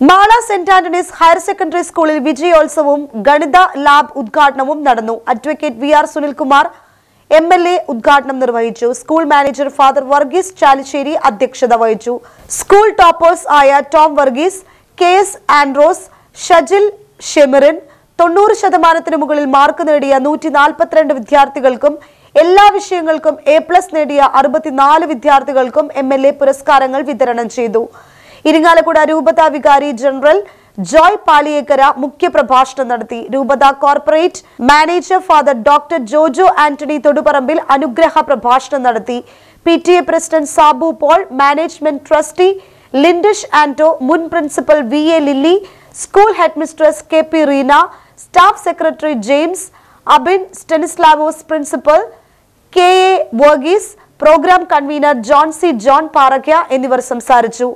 Mala saint Antony's higher secondary സ്കൂളിൽ വിജയോത്സവവും ഗണിത ലാബ് ഉദ്ഘാടനവും നടന്നു. Advocate V R Sunilkumar M L A ഉദ്ഘാടനം നിർവഹിച്ചു. School manager father Varghese Chalissery അധ്യക്ഷത വഹിച്ചു. സ്കൂൾ ടോപ്പേഴ്സ് ആയ Tom Varghese K S Andros Shajil Shemirin തൊണ്ണൂറ് ശതമാനത്തിന് മുകളിൽ മാർക്ക് നേടിയ നൂറ്റി നാൽപ്പത്തിരണ്ട് വിദ്യാർത്ഥികൾക്കും എല്ലാ വിഷയങ്ങൾക്കും എ പ്ലസ് നേടിയ അറുപത്തിനാല് വിദ്യാർത്ഥികൾക്കും എം എൽ എ പുരസ്കാരങ്ങൾ വിതരണം ചെയ്തു. ഇരിങ്ങാലക്കുട രൂപത വികാരി ജനറൽ ജോയ് പാലിയേക്കര മുഖ്യപ്രഭാഷണം നടത്തി. രൂപത corporate manager father doctor Jojo Antony Thoduparambil അനുഗ്രഹ പ്രഭാഷണം നടത്തി. P T A president Sabu Paul management trustee Lindish Anto മുൻ principal V A Lilly school headmistress K P Reena staff secretary James Abin Stanislaus principal K A Varghese programme convener John C John Paraykka എന്നിവർ സംസാരിച്ചു.